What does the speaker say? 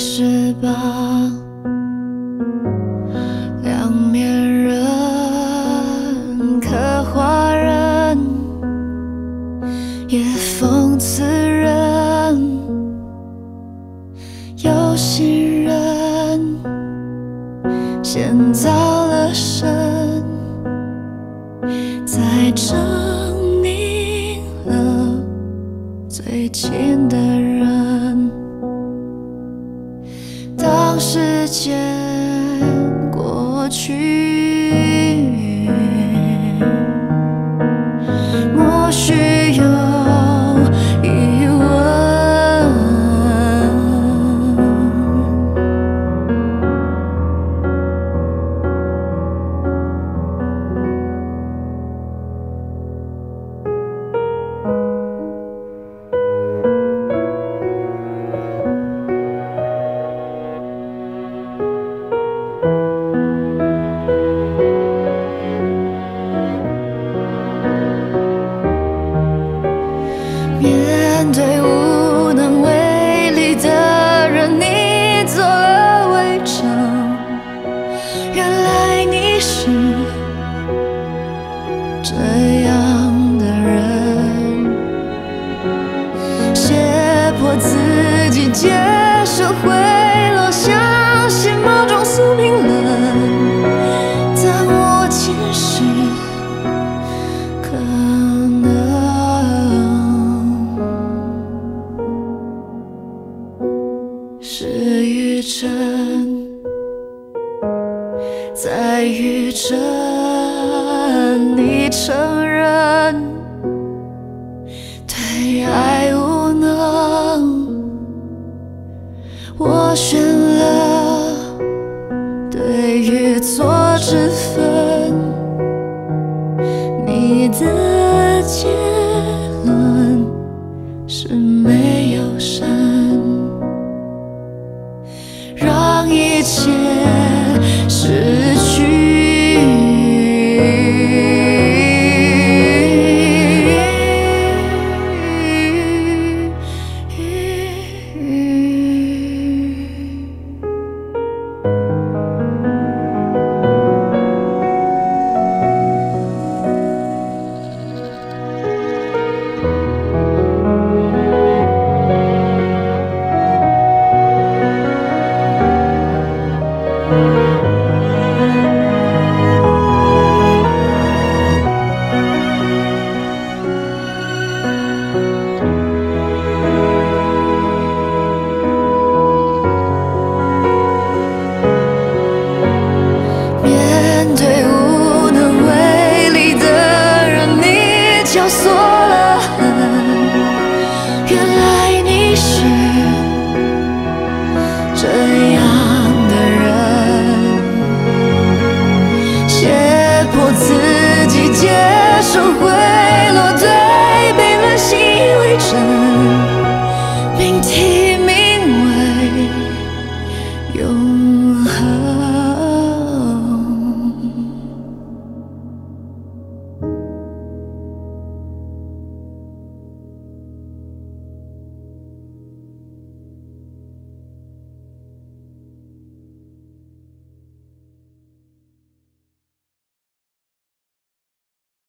是把两面人刻画人，也讽刺人，有心人先造了神，再让时间过去，在愚真里承认对爱无能，我选了对与错之分。你的结论是没有神，让一切